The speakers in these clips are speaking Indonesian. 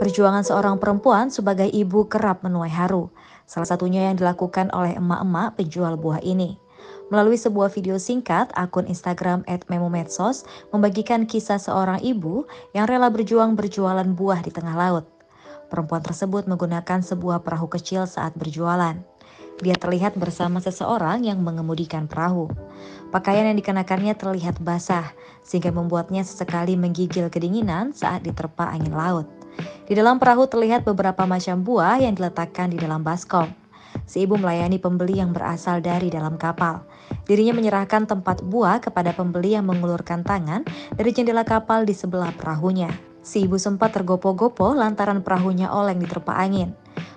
Perjuangan seorang perempuan sebagai ibu kerap menuai haru. Salah satunya yang dilakukan oleh emak-emak penjual buah ini. Melalui sebuah video singkat, akun Instagram @memomedsos membagikan kisah seorang ibu yang rela berjuang berjualan buah di tengah laut. Perempuan tersebut menggunakan sebuah perahu kecil saat berjualan. Dia terlihat bersama seseorang yang mengemudikan perahu. Pakaian yang dikenakannya terlihat basah, sehingga membuatnya sesekali menggigil kedinginan saat diterpa angin laut. Di dalam perahu terlihat beberapa macam buah yang diletakkan di dalam baskom. Si ibu melayani pembeli yang berasal dari dalam kapal. Dirinya menyerahkan tempat buah kepada pembeli yang mengulurkan tangan dari jendela kapal di sebelah perahunya. Si ibu sempat tergopoh-gopoh lantaran perahunya oleng diterpa angin.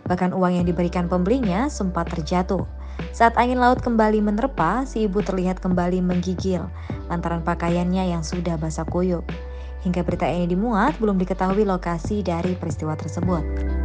Bahkan uang yang diberikan pembelinya sempat terjatuh. Saat angin laut kembali menerpa, si ibu terlihat kembali menggigil lantaran pakaiannya yang sudah basah kuyup. Hingga berita ini dimuat, belum diketahui lokasi dari peristiwa tersebut.